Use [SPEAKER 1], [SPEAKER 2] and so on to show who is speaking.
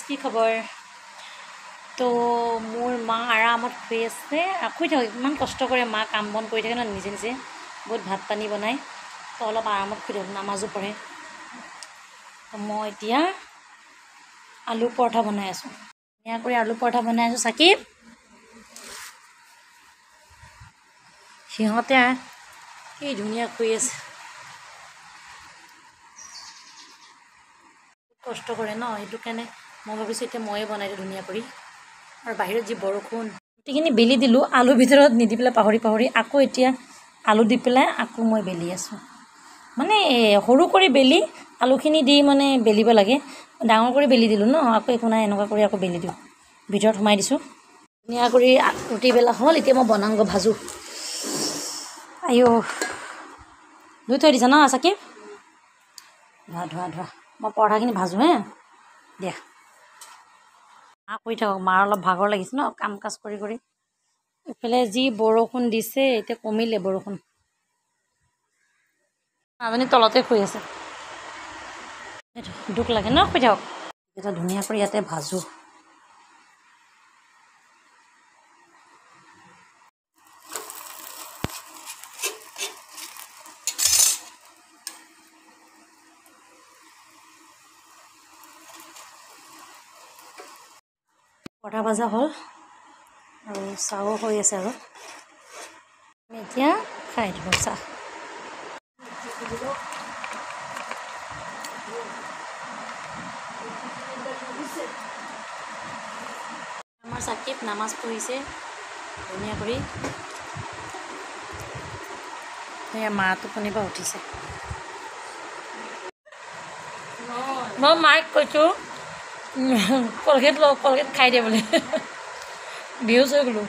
[SPEAKER 1] কি খবৰ? তো মোৰ মা আৰামত শুই আছে। শুই থাকক ইমান কষ্ট কৰে মা কাম বন কৰি থাকে ন নিজে নিজে। বহুত ভাত পানী বনায়। তো অলপ আৰামত শুই থাকক নামাজো পঢ়ে। মই এতিয়া আলু পৰঠা বনাই আছোঁ। ধুনীয়া কৰি আলু পৰঠা বনাই আছোঁ চাকিব। সিহঁতে কি ধুনীয়া শুই আছে। কষ্ট কৰে ন সেইটো কাৰণে মই ভাবিছোঁ এতিয়া ময়ে বনাই দিওঁ ধুনীয়া কৰি। আৰু বাহিৰত যি বৰষুণ গোটেইখিনি বেলি দিলোঁ আলুৰ ভিতৰত নিদি পেলাই পাহৰি পাহৰি আকৌ এতিয়া আলু দি পেলাই আকৌ মই বেলি আছোঁ। মানে সৰু কৰি বেলি আলুখিনি দি মানে বেলিব লাগে ডাঙৰ কৰি বেলি দিলোঁ ন আকৌ একো নাই এনেকুৱা কৰি আকৌ বেলি দিওঁ। ভিতৰত সোমাই দিছোঁ। ধুনীয়া কৰি ৰুটি বেলা হ'ল এতিয়া মই বনাওঁগৈ ভাজোঁ। আইঅ ধুই থৈ দিছা ন চাকিব? ধোৱা ধোৱা ধোৱা। মই পৰঠাখিনি ভাজোঁ হে। দিয়া। মা কৰি থাকক মাৰ অলপ ভাগৰ লাগিছে ন কাম কাজ কৰি কৰি এইফালে যি বৰষুণ দিছে এতিয়া কমিলে বৰষুণ। মাজনী তলতে শুই আছে। দুখ লাগে ন শুই থাকক। এতিয়া ধুনীয়া কৰি ইয়াতে ভাজোঁ। পৰঠা ভজা হ'ল আৰু চাহো হৈ আছে আৰু। আমি এতিয়া খাই দিওঁ চাহ। আমাৰ চাকিত নামাজ পঢ়িছে ধুনীয়া কৰি। সেয়া মা টোপনিৰ পৰা উঠিছে। মই মাক কৈছোঁ কলগেট লওঁ কলগেট খাই দিয়ে বুলি। বিহুজ হৈ গ'লোঁ